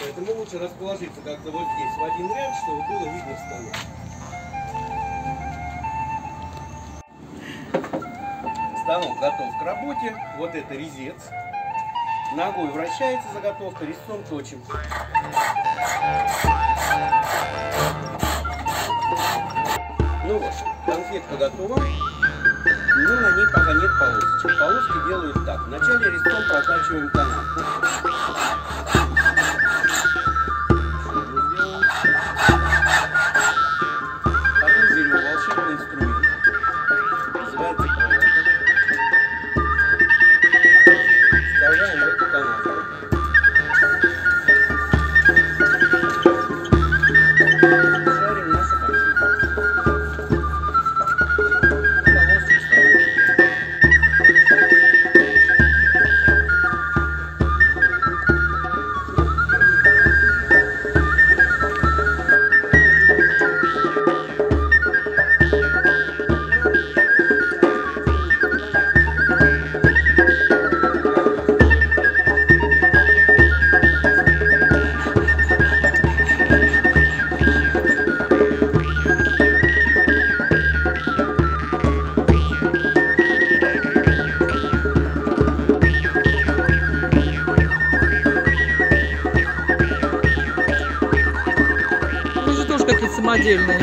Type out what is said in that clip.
Поэтому лучше расположиться как-то вот здесь, в один ряд, чтобы было видно станок. Станок готов к работе. Вот это резец. Ногой вращается заготовка, резцом точим. Ну вот, конфетка готова. Но на ней пока нет полосочек. Полоски делают так. Вначале резцом прокачиваем канавку. 八斤呗